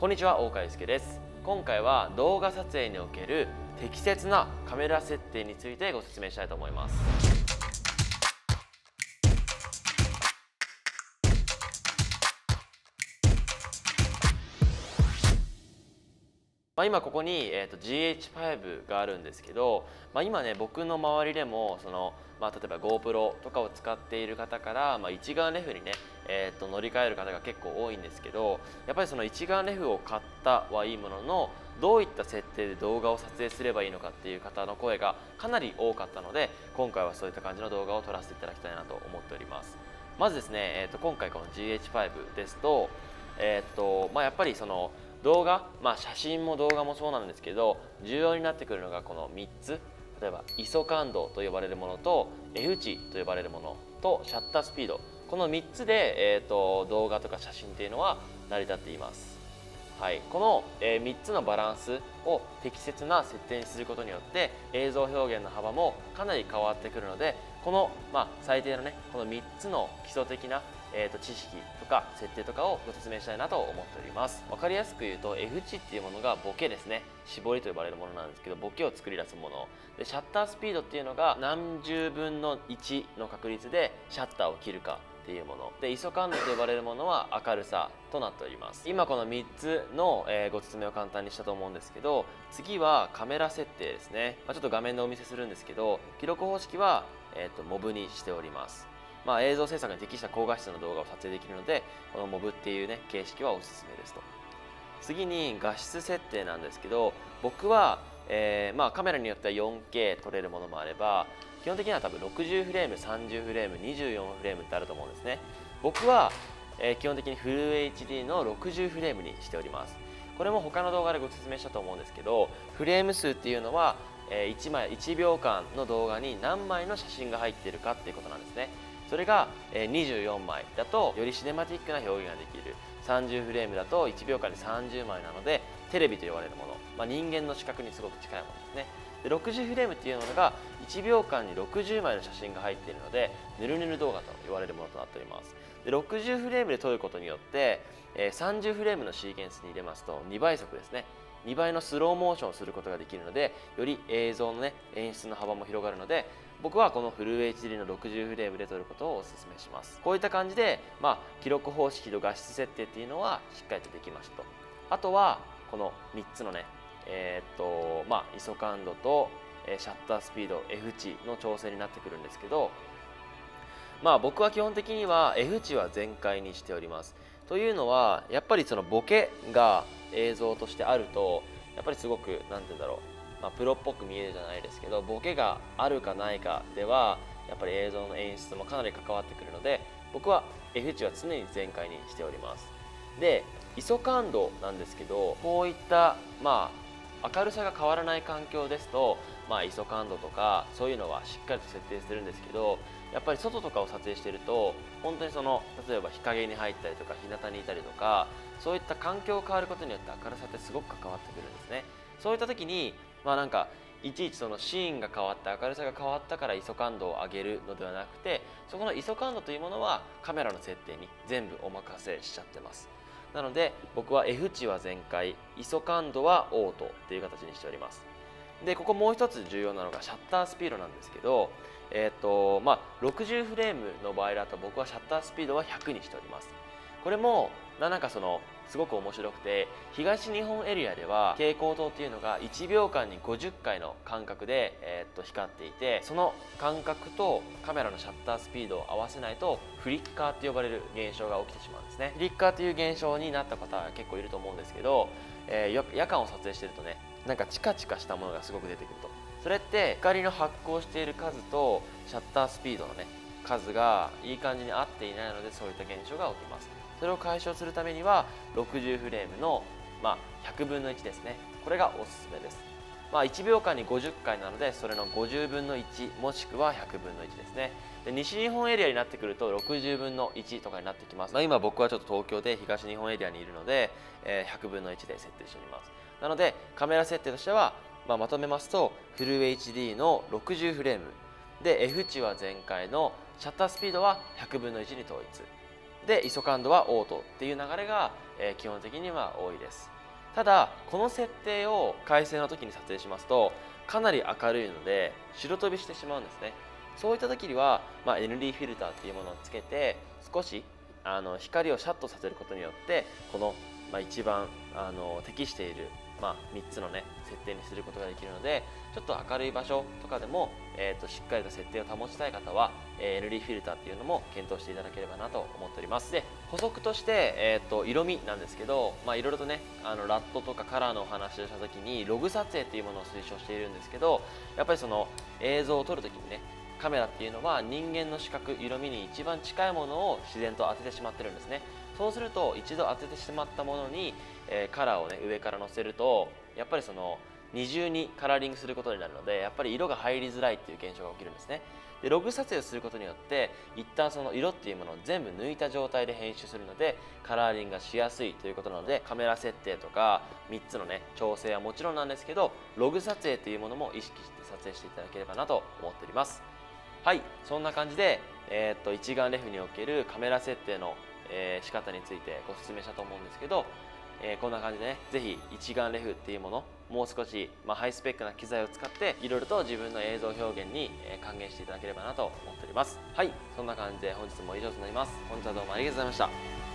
こんにちは大川祐介です。今回は動画撮影における適切なカメラ設定についてご説明したいと思います。まあ、今ここに、えーと、GH5 があるんですけど、まあ、今ね僕の周りでもその、まあ、例えば GoPro とかを使っている方から、まあ、一眼レフにね、えーと、乗り換える方が結構多いんですけどやっぱりその一眼レフを買ったはいいもののどういった設定で動画を撮影すればいいのかっていう方の声がかなり多かったので今回はそういった感じの動画を撮らせていただきたいなと思っております。まずですね、えーと、今回この GH5 ですと,、えーとまあ、やっぱりその動画、まあ、写真も動画もそうなんですけど重要になってくるのがこの3つ。例えば ISO 感度と呼ばれるものと F 値と呼ばれるものとシャッタースピード。この3つで、えーと、動画とか写真っていうのは成り立っています、はい、この、えー、3つのバランスを適切な設定にすることによって映像表現の幅もかなり変わってくるのでこの、まあ、最低のねこの3つの基礎的なえーと、知識とか設定とかをご説明したいなと思っております。分かりやすく言うと F 値っていうものがボケですね。絞りと呼ばれるものなんですけどボケを作り出すもの。でシャッタースピードっていうのが何十分の1の確率でシャッターを切るかっていうもの。で ISO 感度と呼ばれるものは明るさとなっております。今この3つの、えー、ご説明を簡単にしたと思うんですけど次はカメラ設定ですね、まあ、ちょっと画面でお見せするんですけど記録方式は、えーと、とモブにしております。まあ、映像制作に適した高画質の動画を撮影できるのでこの MOV っていうね形式はおすすめですと。次に画質設定なんですけど僕は、えー、まあ、カメラによっては 4K 撮れるものもあれば基本的には多分60フレーム30フレーム24フレームってあると思うんですね。僕は、えー、基本的にフル HD の60フレームにしております。これも他の動画でご説明したと思うんですけどフレーム数っていうのは1枚1秒間の動画に何枚の写真が入っているかっていうことなんですね。それが24枚だとよりシネマティックな表現ができる。30フレームだと1秒間に30枚なのでテレビと呼ばれるもの、まあ、人間の視覚にすごく近いものですね。で60フレームっていうのが1秒間に60枚の写真が入っているのでぬるぬる動画と言われるものとなっております。で60フレームで撮ることによって、え、30フレームのシーケンスに入れますと2倍速ですね。2倍のスローモーションをすることができるのでより映像のね演出の幅も広がるので僕はこのフル HD の60フレームで撮ることをお勧めします。こういった感じで、まあ、記録方式と画質設定っていうのはしっかりとできましたと。あとはこの3つのねえー、っとまあ ISO 感度とシャッタースピード F 値の調整になってくるんですけどまあ僕は基本的には F 値は全開にしております。というのはやっぱりそのボケが映像としてあるとやっぱりすごく何て言うんだろう。まあ、プロっぽく見えるじゃないですけどボケがあるかないかではやっぱり映像の演出もかなり関わってくるので僕は F 値は常に全開にしております。で ISO 感度なんですけどこういったまあ明るさが変わらない環境ですと、まあ、ISO 感度とかそういうのはしっかりと設定してるんですけどやっぱり外とかを撮影してると本当にその例えば日陰に入ったりとか日向にいたりとかそういった環境が変わることによって明るさってすごく関わってくるんですね。そういった時にまあなんかいちいちそのシーンが変わって明るさが変わったから ISO 感度を上げるのではなくてそこの ISO 感度というものはカメラの設定に全部お任せしちゃってます。なので僕は F 値は全開 ISO 感度はオートっていう形にしております。でここもう一つ重要なのがシャッタースピードなんですけどえっ、ー、とまあ60フレームの場合だと僕はシャッタースピードは100にしております。これもなんかそのすごく面白くて東日本エリアでは蛍光灯っていうのが1秒間に50回の間隔で、え、っと光っていてその間隔とカメラのシャッタースピードを合わせないとフリッカーって呼ばれる現象が起きてしまうんですね。フリッカーという現象になった方は結構いると思うんですけど、えー、夜間を撮影してるとねなんかチカチカしたものがすごく出てくると。それって光の発光している数とシャッタースピードのね数がいい感じに合っていないのでそういった現象が起きます。それを解消するためには60フレームの、まあ、100分の1ですね。これがおすすめです、まあ、1秒間に50回なのでそれの50分の1もしくは100分の1ですね。で西日本エリアになってくると60分の1とかになってきます、まあ、今僕はちょっと東京で東日本エリアにいるので、えー、100分の1で設定しております。なのでカメラ設定としては、まあ、まとめますとフル HD の60フレーム。で F 値は全開のシャッタースピードは100分の1に統一。で ISO 感度はオートっていう流れが、え、基本的には多いです。ただこの設定を改正の時に撮影しますとかなり明るいので白飛びしてしまうんですね。そういった時には、まあ、ND フィルターっていうものをつけて少しあの光をシャットさせることによってこの、まあ、一番あの適しているまあ、3つのね設定にすることができるのでちょっと明るい場所とかでも、えーと、しっかりと設定を保ちたい方は、えー、ND フィルターっていうのも検討していただければなと思っております。で補足として、えーと、色味なんですけど、いろいろとねあのラットとかカラーのお話をした時にログ撮影っていうものを推奨しているんですけどやっぱりその映像を撮る時にねカメラっていうのは人間の視覚色味に一番近いものを自然と当ててしまってるんですね。そうすると一度当ててしまったものに、えー、カラーをね上からのせるとやっぱりその二重にカラーリングすることになるのでやっぱり色が入りづらいっていう現象が起きるんですね。でログ撮影をすることによって一旦その色っていうものを全部抜いた状態で編集するのでカラーリングがしやすいということなのでカメラ設定とか3つのね調整はもちろんなんですけどログ撮影というものも意識して撮影していただければなと思っております。はいそんな感じで、えー、っと一眼レフにおけるカメラ設定のえー、仕方についてご説明したと思うんですけど、えー、こんな感じでね是非一眼レフっていうものもう少し、まあ、ハイスペックな機材を使っていろいろと自分の映像表現に、え還元していただければなと思っております。はいそんな感じで本日も以上となります。本日はどうもありがとうございました。